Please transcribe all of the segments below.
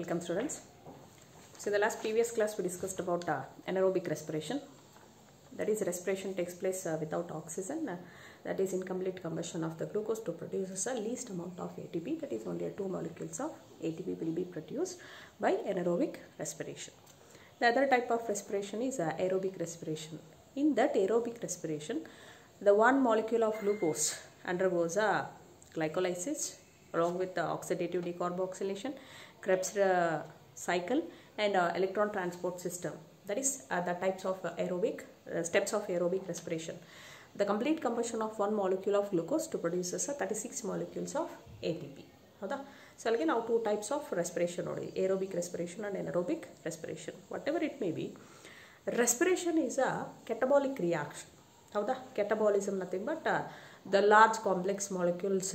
Welcome students. So in the last previous class we discussed about uh, anaerobic respiration. That is respiration takes place uh, without oxygen. uh, that is incomplete combustion of the glucose to produce a least amount of ATP. That is only a two molecules of ATP will be produced by anaerobic respiration. The other type of respiration is uh, aerobic respiration. In that aerobic respiration, the one molecule of glucose undergoes a glycolysis along with the oxidative decarboxylation, Krebs uh, cycle and uh, electron transport system. That is uh, the types of uh, aerobic uh, steps of aerobic respiration. The complete combustion of one molecule of glucose to produces a 36 molecules of ATP. ಹೌದಾ so ಅಲ್ಲಿಗೆ ನಾವು two types of respiration ನೋಡಿ aerobic respiration and anaerobic respiration whatever it may be respiration is a catabolic reaction ಹೌದಾ catabolism nothing but the large complex molecules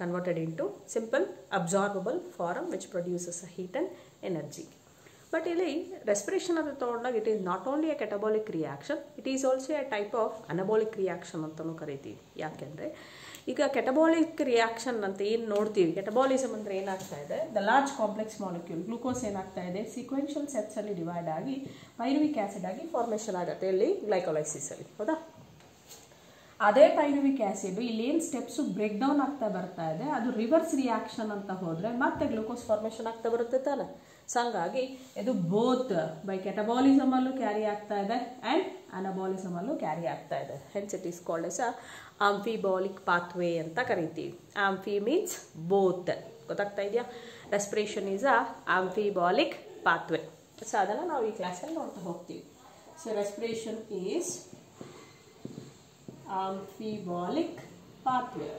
converted into simple, absorbable form which produces heat and energy. But ಇಲ್ಲಿ respiration ಅಂತ ತೊಗೊಂಡಾಗ it is not only a catabolic reaction it is also a type of anabolic reaction ಅಂತಲೂ ಕರಿತೀವಿ. ಯಾಕೆಂದರೆ ಈಗ catabolic reaction ಅಂತ ಏನು ನೋಡ್ತೀವಿ? ಕೆಟಬಾಲಿಸಮ್ ಅಂದರೆ ಏನಾಗ್ತಾ ಇದೆ? The large complex molecule glucose ಏನಾಗ್ತಾ ಇದೆ? ಸೀಕ್ವೆನ್ಷಿಯಲ್ ಸೆಟ್ಸಲ್ಲಿ ಡಿವೈಡ್ ಆಗಿ ಪೈರುವಿಕ್ ಆ್ಯಸಿಡ್ ಆಗಿ ಫಾರ್ಮೇಷನ್ ಆಗುತ್ತೆ ಇಲ್ಲಿ ಗ್ಲೈಕೋಲೈಸಿಸಲ್ಲಿ ಹೌದಾ? ಅದೇ ಪೈರುವಿಕ್ ಆ್ಯಸಿಡ್ ಇಲ್ಲಿ ಏನು ಸ್ಟೆಪ್ಸು ಬ್ರೇಕ್ ಡೌನ್ ಆಗ್ತಾ ಬರ್ತಾ ಇದೆ, ಅದು ರಿವರ್ಸ್ ರಿಯಾಕ್ಷನ್ ಅಂತ ಹೋದರೆ ಮತ್ತೆ ಗ್ಲೂಕೋಸ್ ಫಾರ್ಮೇಷನ್ ಆಗ್ತಾ ಬರುತ್ತೆ ತಾನೆ. ಸೊ ಹಂಗಾಗಿ ಇದು ಬೋತ್ ಬೈ ಕೆಟಬಾಲಿಸಮಲ್ಲೂ ಕ್ಯಾರಿ ಆಗ್ತಾ ಇದೆ ಆ್ಯಂಡ್ ಅನಬಾಲಿಸಮಲ್ಲೂ ಕ್ಯಾರಿ ಆಗ್ತಾ ಇದೆ. Hence it is called as amphibolic pathway ಅಂತ ಕರಿತೀವಿ. ಆಂಫಿ ಮೀನ್ಸ್ ಬೋತ್ ಗೊತ್ತಾಗ್ತಾ ಇದೆಯಾ? Respiration is a amphibolic pathway so ಅದನ್ನು ನಾವು ಈ ಕ್ಲಾಸಲ್ಲಿ ನೋಡ್ತಾ ಹೋಗ್ತೀವಿ. So respiration is amphibolic pathway.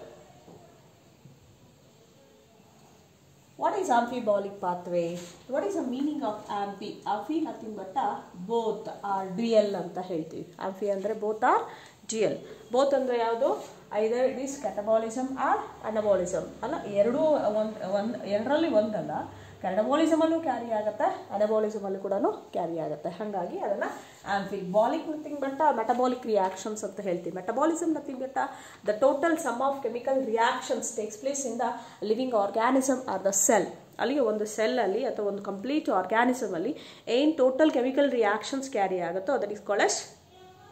What is amphibolic pathway? What is the meaning of amphi? Amphi nothing but a both are dual ಅಂತ ಹೇಳ್ತೀವಿ ಆಂಫಿ ಅಂದರೆ ಬೋತ್ ಆರ್ ಡಿಯಲ್ ಬೋತ್ ಅಂದರೆ ಯಾವುದು Either it is catabolism or anabolism ಅಲ್ಲ, ಎರಡೂ ಒಂದು ಒಂದು, ಎರಡರಲ್ಲಿ ಒಂದಲ್ಲ. ಕ್ಯಾಟಬಾಲಿಸಮಲ್ಲೂ ಕ್ಯಾರಿ ಆಗುತ್ತೆ ಅನಬಾಲಿಸಮಲ್ಲೂ ಕೂಡ ಕ್ಯಾರಿ ಆಗುತ್ತೆ. ಹಾಗಾಗಿ ಅದನ್ನು amphibolic nothing but metabolic reactions ಅಂತ ಹೇಳ್ತೀವಿ. Metabolism nothing but the total sum of chemical reactions takes place in the living organism or the cell ಅಲ್ಲಿಗೆ ಒಂದು ಸೆಲ್ಲಲ್ಲಿ ಅಥವಾ ಒಂದು ಕಂಪ್ಲೀಟ್ ಆರ್ಗ್ಯಾನಿಸಮಲ್ಲಿ ಏನು ಟೋಟಲ್ ಕೆಮಿಕಲ್ ರಿಯಾಕ್ಷನ್ಸ್ ಕ್ಯಾರಿ ಆಗುತ್ತೋ ಅದಕ್ಕೆ ಕಾಲೆಸ್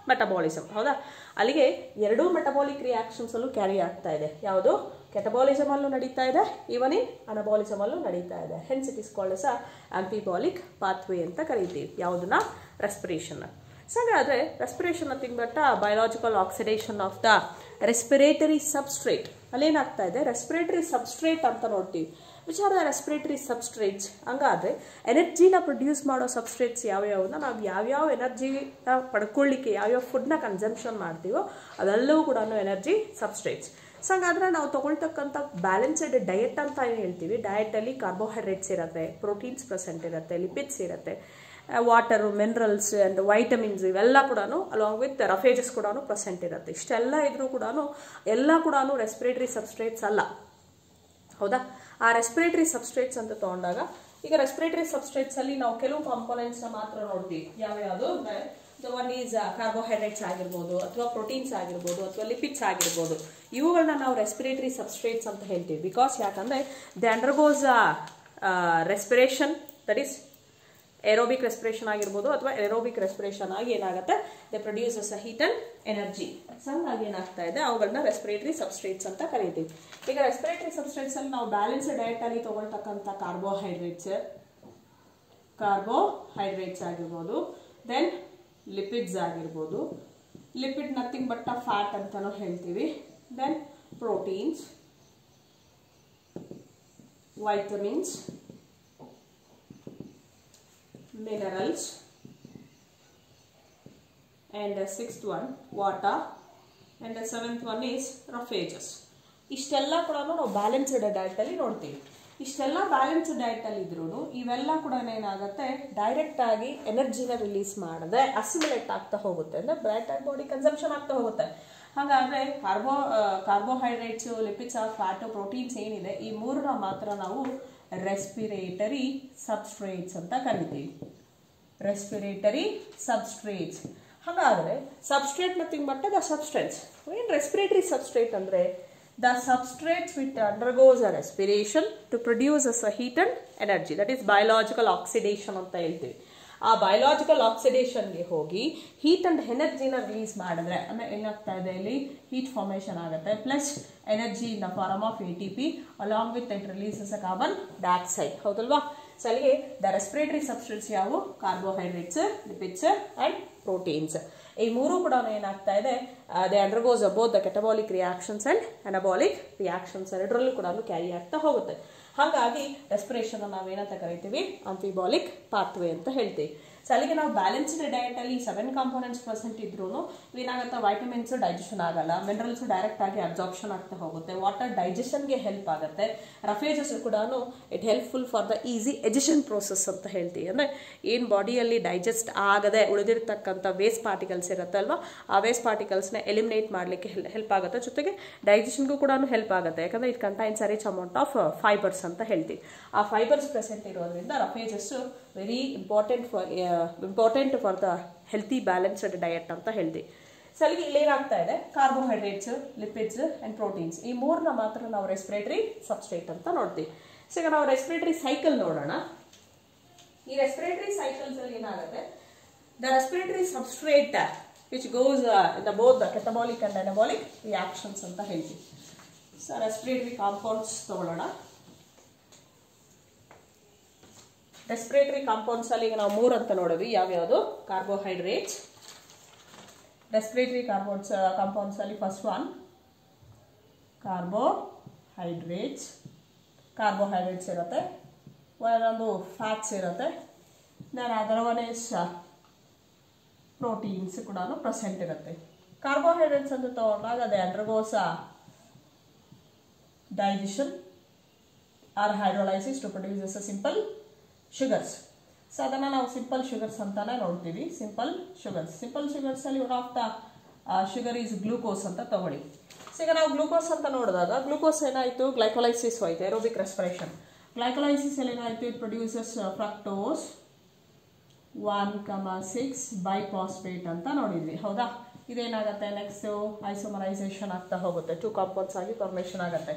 ಮೆಟಬಾಲಿಸಮ್ ಹೌದಾ? ಅಲ್ಲಿಗೆ ಎರಡೂ ಮೆಟಬಾಲಿಕ್ ರಿಯಾಕ್ಷನ್ಸಲ್ಲೂ ಕ್ಯಾರಿ ಆಗ್ತಾ ಇದೆ. ಯಾವುದು? ಕೆಟಬಾಲಿಸಮಲ್ಲೂ ನಡೀತಾ ಇದೆ. ಈವನ್ ಇನ್ ಅನಬಾಲಿಸಮಲ್ಲೂ ನಡೀತಾ ಇದೆ. Hence it is called as amphibolic pathway ಅಂತ ಕರಿತೀವಿ. ಯಾವುದನ್ನ ರೆಸ್ಪಿರೇಷನ್ ಸೊ ಹಾಗಾದರೆ respiration nothing but biological oxidation of the respiratory substrate ಅಲ್ಲೇನಾಗ್ತಾ ಇದೆ? ರೆಸ್ಪಿರೇಟರಿ ಸಬ್ಸ್ಟ್ರೇಟ್ ಅಂತ ನೋಡ್ತೀವಿ. Which are the respiratory substrates ಹಂಗಾದರೆ ಎನರ್ಜಿನ ಪ್ರೊಡ್ಯೂಸ್ ಮಾಡೋ ಸಬ್ಸ್ಟ್ರೇಟ್ಸ್ ಯಾವ್ಯಾವನ್ನ ನಾವು ಯಾವ್ಯಾವ ಎನರ್ಜಿನ ಪಡ್ಕೊಳ್ಳಿಕ್ಕೆ ಯಾವ್ಯಾವ ಫುಡ್ನ ಕನ್ಸಂಪ್ಷನ್ ಮಾಡ್ತೀವೋ ಅದೆಲ್ಲವೂ ಕೂಡ ಎನರ್ಜಿ ಸಬ್ಸ್ಟ್ರೇಟ್ಸ್ ಸೊ ಹಂಗಾದ್ರೆ ನಾವು ತೊಗೊಳ್ತಕ್ಕಂಥ ಬ್ಯಾಲೆನ್ಸ್ಡ್ ಡಯೆಟ್ ಅಂತ ಏನು ಹೇಳ್ತೀವಿ? ಡಯೆಟಲ್ಲಿ ಕಾರ್ಬೋಹೈಡ್ರೇಟ್ಸ್ ಇರುತ್ತೆ ಪ್ರೋಟೀನ್ಸ್ ಪ್ರೆಸೆಂಟ್ ಇರುತ್ತೆ ಲಿಪಿಡ್ಸ್ ಇರುತ್ತೆ ವಾಟರು ಮಿನರಲ್ಸ್ ಆ್ಯಂಡ್ ವೈಟಮಿನ್ಸ್ ಇವೆಲ್ಲ ಕೂಡ ಅಲಾಂಗ್ ವಿತ್ ರಫೇಜಸ್ ಕೂಡ ಪ್ರೆಸೆಂಟ್ ಇರುತ್ತೆ. ಇಷ್ಟೆಲ್ಲ ಇದ್ರೂ ಕೂಡ ಎಲ್ಲ ಕೂಡ ರೆಸ್ಪಿರೇಟರಿ ಸಬ್ಸ್ಟ್ರೇಟ್ಸ್ ಅಲ್ಲ. ಹೌದಾ? ಆ ರೆಸ್ಪಿರೇಟರಿ ಸಬ್ಸ್ಟ್ರೇಟ್ಸ್ ಅಂತ ತಗೊಂಡಾಗ, ಈಗ ರೆಸ್ಪಿರೇಟರಿ ಸಬ್ಸ್ಟ್ರೇಟ್ಸಲ್ಲಿ ನಾವು ಕೆಲವು ಕಾಂಪೋನೆಂಟ್ಸ್ನ ಮಾತ್ರ ನೋಡ್ತೀವಿ. ಯಾವ್ಯಾವುದು? ಒನ್ ಈಸ್ ಕಾರ್ಬೋಹೈಡ್ರೇಟ್ಸ್ ಆಗಿರ್ಬೋದು, ಅಥವಾ ಪ್ರೋಟೀನ್ಸ್ ಆಗಿರ್ಬೋದು, ಅಥವಾ ಲಿಪಿಡ್ಸ್ ಆಗಿರ್ಬೋದು. ಇವುಗಳನ್ನ ನಾವು ರೆಸ್ಪಿರೇಟರಿ ಸಬ್ಸ್ಟ್ರೇಟ್ಸ್ ಅಂತ ಹೇಳ್ತೀವಿ. ಬಿಕಾಸ್ ಯಾಕಂದರೆ they undergoes respiration that is aerobic respiration ಆಗಿರ್ಬೋದು ಅಥವಾ ಏರೋಬಿಕ್ ರೆಸ್ಪಿರೇಷನ್ ಆಗಿ ಏನಾಗುತ್ತೆ? They produces a heat and energy ಸಣ್ಣಾಗಿ ಏನಾಗ್ತಾ ಇದೆ? ಅವುಗಳನ್ನ ರೆಸ್ಪಿರೇಟರಿ ಸಬ್ಸ್ಟ್ರೇಟ್ಸ್ ಅಂತ ಕರಿತೀವಿ. ಈಗ ರೆಸ್ಪಿರೇಟರಿ ಸಬ್ಸ್ಟ್ರೇಟ್ಸ್ ಅಲ್ಲಿ ನಾವು ಬ್ಯಾಲೆನ್ಸ್ ಡಯಟ್ ಅಲ್ಲಿ ತಗೊಳ್ತಕ್ಕಂಥ ಕಾರ್ಬೋಹೈಡ್ರೇಟ್ಸ್ ಕಾರ್ಬೋಹೈಡ್ರೇಟ್ಸ್ ಆಗಿರ್ಬೋದು ದೆನ್ ಲಿಪಿಡ್ಸ್ ಆಗಿರ್ಬೋದು. Lipid nothing but a fat ಅಂತಲೂ ಹೇಳ್ತೀವಿ. Then proteins vitamins minerals and the sixth one, water. And the seventh one is roughages ಇಷ್ಟೆಲ್ಲ ಕೂಡ ನಾವು ಬ್ಯಾಲೆನ್ಸ್ಡ್ ಡಯಟಲ್ಲಿ ನೋಡ್ತೀವಿ. ಇಷ್ಟೆಲ್ಲ ಬ್ಯಾಲೆನ್ಸ್ಡ್ ಡಯಟಲ್ಲಿ ಇದ್ರೂ ಇವೆಲ್ಲ ಕೂಡ ಏನಾಗುತ್ತೆ? ಡೈರೆಕ್ಟ್ ಆಗಿ ಎನರ್ಜಿನ ರಿಲೀಸ್ ಮಾಡದೆ ಅಸಿಮಿಲೇಟ್ ಆಗ್ತಾ ಹೋಗುತ್ತೆ. ಅಂದರೆ ಆ್ಯಂಡ್ ಬಾಡಿ ಕನ್ಸಂಪ್ಷನ್ ಆಗ್ತಾ ಹೋಗುತ್ತೆ. ಹಾಗಾದರೆ carbo carbohydrates lipids fat proteins ಏನಿದೆ, ಈ ಮೂರನ್ನ ಮಾತ್ರ ನಾವು ರೆಸ್ಪಿರೇಟರಿ ಸಬ್ಸ್ಟ್ರೇಟ್ಸ್ ಅಂತ ಕರಿತೀವಿ. ರೆಸ್ಪಿರೇಟರಿ ಸಬ್ಸ್ಟ್ರೇಟ್ಸ್ ಹಾಗಾದರೆ ಸಬ್ಸ್ಟ್ರೇಟ್ ಮತ್ತು ಮಟ್ಟ ದ ಸಬ್ಸ್ಟೆನ್ಸ್ ಏನು ರೆಸ್ಪಿರೇಟರಿ ಸಬ್ಸ್ಟ್ರೇಟ್ ಅಂದರೆ? The substrates which undergoes a respiration to produce as a heat and energy that is biological oxidation ಅಂತ ಹೇಳ್ತೀವಿ. ಆ ಬಯೋಲಾಜಿಕಲ್ ಆಕ್ಸಿಡೇಷನ್ಗೆ ಹೋಗಿ ಹೀಟ್ ಅಂಡ್ ಎನರ್ಜಿನ ರಿಲೀಸ್ ಮಾಡಿದ್ರೆ, ಅಂದರೆ ಏನಾಗ್ತಾ ಇದೆ ಇಲ್ಲಿ? ಹೀಟ್ ಫಾರ್ಮೇಷನ್ ಆಗುತ್ತೆ. Plus energy in the form of A T P along with it releases a carbon dioxide ಹೌದಲ್ವಾ? The ದ ರೆಸ್ಪಿರೇಟರಿ ಸಬ್ಸ್ಟೆನ್ಸ್ ಯಾವು? ಕಾರ್ಬೋಹೈಡ್ರೇಟ್ಸ್ ಲಿಪಿಡ್ಸ್ ಆ್ಯಂಡ್ ಪ್ರೋಟೀನ್ಸ್ ಈ ಮೂರು ಕೂಡ ಏನಾಗ್ತಾ ಇದೆ they undergoes a both the catabolic reactions and anabolic reactions ಎರಡರಲ್ಲೂ ಕೂಡ carry ಆಗ್ತಾ ಹೋಗುತ್ತೆ. ಹಾಗಾಗಿ ರೆಸ್ಪಿರೇಷನ್ ನಾವೇನಂತ ಕರಿತೀವಿ? ಅಂಫಿಬಾಲಿಕ್ ಪಾತ್ವೆ ಅಂತ ಹೇಳ್ತೀವಿ. ಸೊ ಅಲ್ಲಿಗೆ ನಾವು ಬ್ಯಾಲೆನ್ಸ್ಡ್ ಡಯಟಲ್ಲಿ ಸೆವೆನ್ ಕಾಂಪೋನೆಂಟ್ಸ್ ಪರ್ಸೆಂಟ್ ಇದ್ರೂ ಏನಾಗುತ್ತೆ ವೈಟಮಿನ್ಸು ಡೈಜೆಷನ್ ಆಗಲ್ಲ. ಮಿನರಲ್ಸು ಡೈರೆಕ್ಟ್ ಆಗಿ ಅಬ್ಸಾರ್ಪ್ಷನ್ ಆಗ್ತಾ ಹೋಗುತ್ತೆ. ವಾಟರ್ ಡೈಜೆಷನ್ಗೆ ಹೆಲ್ಪ್ ಆಗುತ್ತೆ. ರಫೇಜಸ್ ಕೂಡ it helpful for the easy egestion process ಅಂತ ಹೇಳ್ತೀವಿ. ಅಂದರೆ ಏನು ಬಾಡಿಯಲ್ಲಿ ಡೈಜೆಸ್ಟ್ ಆಗದೆ ಉಳಿದಿರ್ತಕ್ಕಂಥ ವೇಸ್ಟ್ ಪಾರ್ಟಿಕಲ್ಸ್ ಇರುತ್ತೆ ಅಲ್ವಾ? ಆ ವೇಸ್ಟ್ ಪಾರ್ಟಿಕಲ್ಸ್ನ ಎಲಿಮಿನೇಟ್ ಮಾಡಲಿಕ್ಕೆ ಹೆಲ್ಪ್ ಆಗುತ್ತೆ. ಜೊತೆಗೆ ಡೈಜೆಷನ್ಗೂ ಕೂಡ ಹೆಲ್ಪ್ ಆಗುತ್ತೆ. ಯಾಕಂದರೆ it contains rich amount of fibres ಅಂತ ಹೇಳ್ತೀವಿ. ಆ ಫೈಬರ್ಸ್ ಪ್ರೆಸೆಂಟ್ ಇರೋದ್ರಿಂದ roughages very important for important for the healthy balanced diet ಅಂತ ಹೇಳಿದೆ. ಸೊ ಅಲ್ಲಿಗೆ ಇಲ್ಲೇನಾಗ್ತಾ ಇದೆ? ಕಾರ್ಬೋಹೈಡ್ರೇಟ್ಸ್ ಲಿಪಿಡ್ಸ್ ಆ್ಯಂಡ್ ಪ್ರೋಟೀನ್ಸ್ ಈ ಮೂರನ್ನ ಮಾತ್ರ ನಾವು ರೆಸ್ಪಿರೇಟರಿ ಸಬ್ಸ್ಟ್ರೇಟ್ ಅಂತ ನೋಡ್ತೀವಿ ಸೊ ಈಗ ನಾವು ರೆಸ್ಪಿರೇಟರಿ ಸೈಕಲ್ ನೋಡೋಣ. ಈ ರೆಸ್ಪಿರೇಟರಿ ಸೈಕಲ್ಸ್ ಅಲ್ಲಿ ಏನಾಗುತ್ತೆ? The respiratory substrate which goes the both catabolic and anabolic reactions ಅಂತ ಹೇಳ್ತೀವಿ ಸೊ ರೆಸ್ಪಿರೇಟರಿ ಕಾಂಪೌಂಡ್ಸ್ ತಗೊಳ್ಳೋಣ. ರೆಸ್ಪಿರೇಟರಿ ಕಾಂಪೌಂಡ್ಸ್ ಅಲ್ಲಿ ಈಗ ನಾವು ಮೂರು ಅಂತ ನೋಡಿದ್ವಿ. ಯಾವ್ಯಾವುದು? ಕಾರ್ಬೋಹೈಡ್ರೇಟ್ಸ್ ರೆಸ್ಪಿರೇಟರಿ ಕಾರ್ಬೋನ್ಸ್ ಕಾಂಪೌಂಡ್ಸ್ ಅಲ್ಲಿ ಫಸ್ಟ್ ಒನ್ ಕಾರ್ಬೋಹೈಡ್ರೇಟ್ಸ್ ಕಾರ್ಬೋಹೈಡ್ರೇಟ್ಸ್ ಇರುತ್ತೆ. ಒಂದೊಂದು ಫ್ಯಾಟ್ಸ್ ಇರುತ್ತೆ. ಅದರ ಒನ್ ಪ್ರೋಟೀನ್ಸ್ ಕೂಡ ಪ್ರೆಸೆಂಟ್ ಇರುತ್ತೆ. ಕಾರ್ಬೋಹೈಡ್ರೇಟ್ಸ್ ಅಂತ ತಗೊಂಡಾಗ ಅದೇ undergoes digestion or hydrolysis to produce a simple sugars so ಅದನ್ನು ನಾವು ಸಿಂಪಲ್ ಶುಗರ್ಸ್ ಅಂತಾನೆ ನೋಡ್ತೀವಿ. ಸಿಂಪಲ್ ಶುಗರ್ಸ್ ಸಿಂಪಲ್ ಶುಗರ್ಸ್ ಅಲ್ಲಿ one of the sugar is glucose ಅಂತ ತಗೊಳ್ಳಿ. ಸೊ ಈಗ ನಾವು ಗ್ಲೂಕೋಸ್ ಅಂತ ನೋಡಿದಾಗ ಗ್ಲೂಕೋಸ್ ಏನಾಯಿತು? ಗ್ಲೈಕೋಲೈಸಿಸ್ ಹೋಯ್ತು ಏರೋಬಿಕ್ ರೆಸ್ಪಿರೇಷನ್ ಗ್ಲೈಕೋಲೈಸಿಸ್ ಅಲ್ಲಿ ಏನಾಯಿತು? It produces fructose one comma six bisphosphate ಅಂತ ನೋಡಿದ್ವಿ. ಹೌದಾ? ಇದೇನಾಗುತ್ತೆ? ನೆಕ್ಸ್ಟ್ ಐಸೋಮರೈಸೇಷನ್ ಆಗ್ತಾ ಹೋಗುತ್ತೆ. ಟೂ ಕಾಂಪೌಂಡ್ಸ್ ಆಗಿ ಫಾರ್ಮೇಷನ್ ಆಗುತ್ತೆ.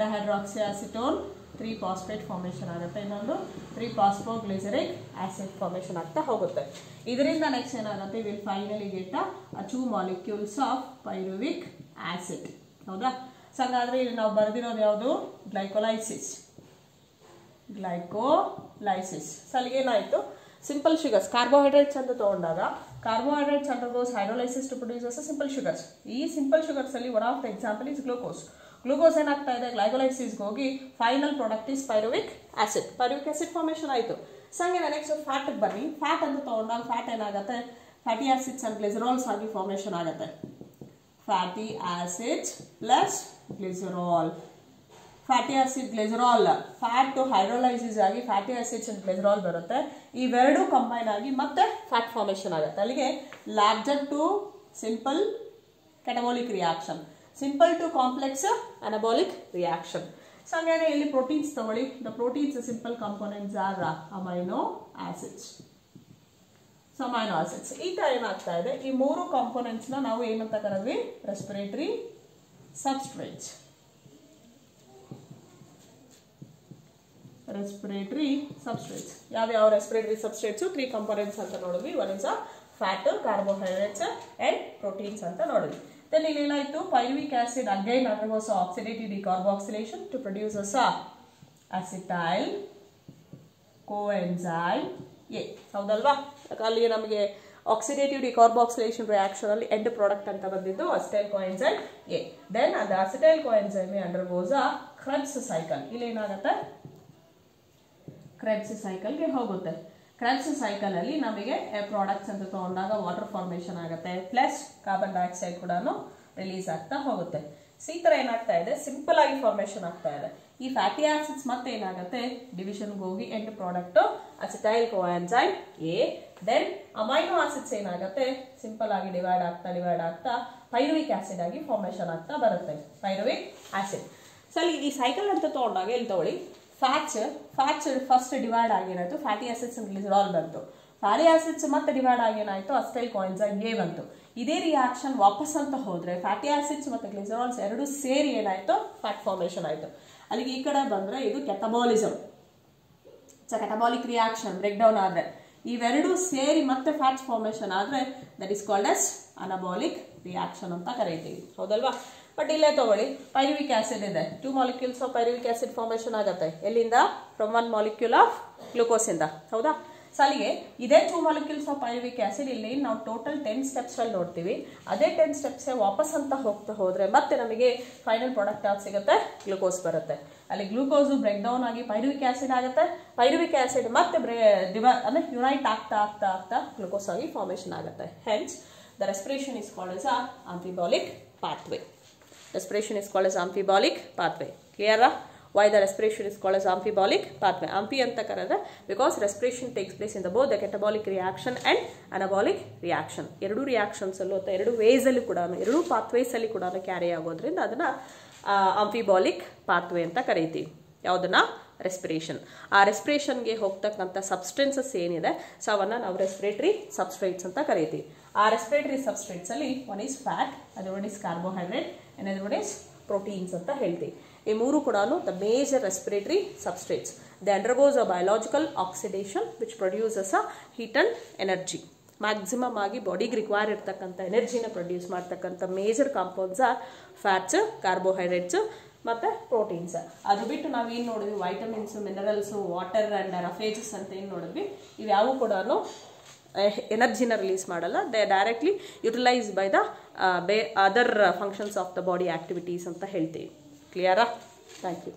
Dihydroxy acetone three phosphate formation ಆಗುತ್ತೆ. ಇನ್ನೊಂದು ತ್ರೀ ಫಾಸ್ಫೋಗ್ಲಿಸರಿಕ್ ಆಸಿಡ್ ಫಾರ್ಮೇಷನ್ ಆಗ್ತಾ ಹೋಗುತ್ತೆ. ಇದರಿಂದ ನೆಕ್ಸ್ಟ್ ಏನಾಗುತ್ತೆ? Will finally get a two molecules of pyruvic acid ಹೌದಾ? ಸೊ ಇಲ್ಲಿ ನಾವು ಬರೆದಿರೋದು ಯಾವುದು? ಗ್ಲೈಕೋಲೈಸಿಸ್ ಗ್ಲೈಕೋಲೈಸಿಸ್ ಸೊ ಅಲ್ಲಿಗೆ ಏನಾಯಿತು? ಸಿಂಪಲ್ ಶುಗರ್ಸ್ ಕಾರ್ಬೋಹೈಡ್ರೇಟ್ಸ್ ಅಂತ ತೊಗೊಂಡಾಗ carbohydrates undergoes hydrolysis to produces simple sugars ಈ simple ಶುಗರ್ಸಲ್ಲಿ one of the example is glucose glucose ಏನಾಗ್ತಾ ಇದೆ? ಗ್ಲೈಕೋಲೈಸಿಸ್ಗೆ ಹೋಗಿ final product is pyruvic acid pyruvic acid formation ಆಯಿತು. ಸೊ ಹಂಗೆ ನೆಕ್ಸ್ಟ್ ಫ್ಯಾಟಿಗೆ ಬನ್ನಿ. ಫ್ಯಾಟ್ ಅಂತ ತಗೊಂಡಾಗ ಫ್ಯಾಟ್ ಏನಾಗುತ್ತೆ? ಫ್ಯಾಟಿ ಆಸಿಡ್ಸ್ ಆ್ಯಂಡ್ ಗ್ಲಿಸರಾಲ್ಸ್ ಆಗಿ ಫಾರ್ಮೇಷನ್ ಆಗುತ್ತೆ. Fatty acids plus glycerol fatty acid glycerol fat hydrolysis ಆಗಿ ಫ್ಯಾಟಿ ಆಸಿಡ್ಸ್ ಅಂಡ್ ಗ್ಲಿಸರಾಲ್ ಬರುತ್ತೆ. ಇವೆರಡು ಕಂಬೈನ್ ಆಗಿ ಮತ್ತೆ ಫ್ಯಾಟ್ ಫಾರ್ಮೇಷನ್ ಆಗುತ್ತೆ. ಅಲ್ಲಿಗೆ ಲ್ಯಾಬ್ಜೆಟ್ to simple catabolic reaction simple to complex anabolic reaction so ಹಾಗಾದ್ರೆ ಇಲ್ಲಿ ಪ್ರೋಟೀನ್ಸ್ ತಗೊಳ್ಳಿ. The proteins simple components are amino acids so amino acids ಈ ಥರ ಏನಾಗ್ತಾ ಇದೆ? ಈ ಮೂರು ಕಾಂಪೋನೆಂಟ್ಸ್ನ ನಾವು ಏನಂತ ಕರೆದ್ವಿ? ರೆಸ್ಪಿರೇಟರಿ ಸಬ್ಸ್ಟ್ರೇಟ್ಸ್ ರೆಸ್ಪಿರೇಟರಿ ಸಬ್ಸ್ಟ್ರೇಟ್ಸ್ ಯಾವ್ಯಾವ ರೆಸ್ಪಿರೇಟರಿ ಸಬ್ಸ್ಟ್ರೇಟ್ಸು ತ್ರೀ ಕಂಪೋನೆಂಟ್ಸ್ ಅಂತ ನೋಡಿದ್ವಿ. One is a fat carbohydrates and proteins ಅಂತ ನೋಡಿದ್ವಿ. ದೆನ್ ಇಲ್ಲಿ ಏನಾಯಿತು pyruvic acid again undergoes oxidative decarboxylation to produce us acetyl coenzyme A ಹೌದಲ್ವಾ? ಅಲ್ಲಿ ನಮಗೆ ಆಕ್ಸಿಡೇಟಿವ್ ಡಿಕಾರ್ಬಾಕ್ಸಿಲೇಷನ್ ರಿಯಾಕ್ಷನ್ ಅಲ್ಲಿ ಎಂಡ್ ಪ್ರಾಡಕ್ಟ್ ಅಂತ ಬಂದಿದ್ದು ಅಸಿಟೈಲ್ ಕೋಎನ್ಸೈಮ್ ಎ ದೆನ್ ಅದು acetyl coenzyme undergoes uh Krebs cycle ಇಲ್ಲಿ ಏನಾಗುತ್ತೆ ಕ್ರೆಬ್ಸ್ ಸೈಕಲ್ಗೆ ಹೋಗುತ್ತೆ. ಕ್ರೆಬ್ಸ್ ಸೈಕಲ್ ಅಲ್ಲಿ ನಮಗೆ ಪ್ರಾಡಕ್ಟ್ಸ್ ಅಂತ ತಗೊಂಡಾಗ ವಾಟರ್ ಫಾರ್ಮೇಷನ್ ಆಗುತ್ತೆ ಪ್ಲಸ್ ಕಾರ್ಬನ್ ಡೈಆಕ್ಸೈಡ್ ಕೂಡ ರಿಲೀಸ್ ಆಗ್ತಾ ಹೋಗುತ್ತೆ. ಸೊ ಈ ಥರ ಏನಾಗ್ತಾ ಇದೆ? ಸಿಂಪಲ್ ಆಗಿ ಫಾರ್ಮೇಷನ್ ಆಗ್ತಾ ಇದೆ. ಈ ಫ್ಯಾಟಿ ಆಸಿಡ್ಸ್ ಮತ್ತೆ ಏನಾಗುತ್ತೆ? ಡಿವಿಷನ್ಗೆ ಹೋಗಿ end product acetyl coenzyme A then amino acids ಏನಾಗುತ್ತೆ? ಸಿಂಪಲ್ ಆಗಿ ಡಿವೈಡ್ ಆಗ್ತಾ ಡಿವೈಡ್ ಆಗ್ತಾ ಪೈರುವಿಕ್ ಆಸಿಡ್ ಆಗಿ ಫಾರ್ಮೇಷನ್ ಆಗ್ತಾ ಬರುತ್ತೆ. ಪೈರುವಿಕ್ ಆಸಿಡ್ ಸೊ ಅಲ್ಲಿ ಈ ಸೈಕಲ್ ಅಂತ ತಗೊಂಡಾಗ ಇಲ್ಲಿ ತಗೊಳ್ಳಿ? ಫ್ಯಾಟ್ಸ್ ಫ್ಯಾಟ್ಸ್ ಫಸ್ಟ್ ಡಿವೈಡ್ ಆಗಿರೋದು. ಫ್ಯಾಟಿ ಆಸಿಡ್ಸ್ ಗ್ಲಿಸರಾಲ್ ಬಂತು. ಫ್ಯಾಟಿ ಆಸಿಡ್ಸ್ ಮತ್ತೆ ಡಿವೈಡ್ ಆಗೇನಾಯಿತು ಅಸ್ಟೈಲ್ ಕಾಯಿನ್ಸ್ ಎ ಬಂತು. ಇದೇ ರಿಯಾಕ್ಷನ್ ವಾಪಸ್ ಅಂತ ಹೋದ್ರೆ ಫ್ಯಾಟಿ ಆಸಿಡ್ಸ್ ಮತ್ತು ಗ್ಲಿಸರಾಲ್ಸ್ ಎರಡು ಸೇರಿ ಏನಾಯ್ತು? ಫ್ಯಾಟ್ ಫಾರ್ಮೇಷನ್ ಆಯಿತು. ಅಲ್ಲಿಗೆ ಈ ಕಡೆ ಬಂದರೆ ಇದು catabolism so catabolic reaction break down ಆದರೆ. ಇವೆರಡು ಸೇರಿ ಮತ್ತೆ ಫ್ಯಾಟ್ಸ್ ಫಾರ್ಮೇಷನ್ ಆದರೆ that is called as anabolic reaction ಅಂತ ಕರೀತೀವಿ. ಹೌದಲ್ವಾ? ಬಟ್ ಇಲ್ಲೇ ತಗೊಳ್ಳಿ. ಪೈರುವಿಕ್ ಆಸಿಡ್ ಇದೆ. Two molecules of pyruvic acid formation ಆಗುತ್ತೆ. ಎಲ್ಲಿಂದ? ಫ್ರಮ್ ಒನ್ ಮಾಲಿಕ್ಯೂಲ್ ಆಫ್ ಗ್ಲೂಕೋಸಿಂದ ಹೌದಾ? ಸಾಲಿಗೆ ಇದೇ two molecules of pyruvic acid ಇಲ್ಲಿ ನಾವು ಟೋಟಲ್ ಟೆನ್ ಸ್ಟೆಪ್ಸ್ ಅಲ್ಲಿ ನೋಡ್ತೀವಿ. ಅದೇ ಟೆನ್ ಸ್ಟೆಪ್ಸ್ ವಾಪಸ್ ಅಂತ ಹೋಗ್ತಾ ಹೋದ್ರೆ ಮತ್ತೆ ನಮಗೆ ಫೈನಲ್ ಪ್ರಾಡಕ್ಟ್ ಯಾವ್ದು ಸಿಗುತ್ತೆ? ಗ್ಲೂಕೋಸ್ ಬರುತ್ತೆ. ಅಲ್ಲಿ ಗ್ಲೂಕೋಸು ಬ್ರೇಕ್ ಡೌನ್ ಆಗಿ ಪೈರುವಿಕ್ ಆಸಿಡ್ ಆಗುತ್ತೆ. ಪೈರುವಿಕ್ ಆಸಿಡ್ ಮತ್ತೆ ಬ್ರೇ ಡಿವ ಅಂದ್ರೆ ಯುನೈಟ್ ಆಗ್ತಾ ಆಗ್ತಾ ಆಗ್ತಾ ಗ್ಲೂಕೋಸ್ ಆಗಿ ಫಾರ್ಮೇಷನ್ ಆಗುತ್ತೆ. Hence the respiration is called as a amphibolic pathway respiration is called as amphibolic pathway clear why the respiration is called as amphibolic pathway amphi ಕರೆದ್ರೆ because respiration takes place in the both the catabolic reaction and anabolic reaction ಎರಡು reactions ಅಲ್ಲೂ ಅಥವಾ ಎರಡು ways ಅಲ್ಲಿ ಕೂಡ ಎರಡು pathways ಅಲ್ಲಿ ಕೂಡ ಕ್ಯಾರಿ ಆಗೋದ್ರಿಂದ ಅದನ್ನ ಆಂಫಿಬಾಲಿಕ್ ಪಾತ್ವೇ ಅಂತ ಕರಿತೀವಿ ಯಾವುದನ್ನ ರೆಸ್ಪಿರೇಷನ್ ಆ ರೆಸ್ಪಿರೇಷನ್ಗೆ ಹೋಗ್ತಕ್ಕಂಥ ಸಬ್ಸ್ಟೆನ್ಸಸ್ ಏನಿದೆ ಸೊ ಅವನ್ನು ನಾವು ರೆಸ್ಪಿರೇಟರಿ ಸಬ್ಸ್ಟ್ರೇಟ್ಸ್ ಅಂತ ಕರಿತೀವಿ ಆ respiratory substrates one is fat ಅದು one is carbohydrate another one proteins ಅಂತ ಹೇಳ್ತೀವಿ. ಈ ಮೂರು ಕೂಡ the major respiratory substrates the undergoes a biological oxidation which produces a heat and energy maximum ಆಗಿ ಬಾಡಿಗೆ ರಿಕ್ವೈರ್ ಇರ್ತಕ್ಕಂಥ ಎನರ್ಜಿನ ಪ್ರೊಡ್ಯೂಸ್ ಮಾಡ್ತಕ್ಕಂಥ major compounds are fats carbohydrates ಮತ್ತು ಪ್ರೋಟೀನ್ಸ್ ಅದು ಬಿಟ್ಟು ನಾವು ಏನು ನೋಡಿದ್ವಿ? Vitamins minerals water and roughages ಅಂತ ಏನು ನೋಡಿದ್ವಿ? ಇವ್ಯಾವು ಕೂಡ ಎನರ್ಜಿನ ರಿಲೀಸ್ ಮಾಡಲ್ಲ. They directly utilise by the ಬೇ other functions of the body activities ಅಂತ ಹೇಳ್ತೀವಿ. ಕ್ಲಿಯರಾ ಥ್ಯಾಂಕ್ ಯು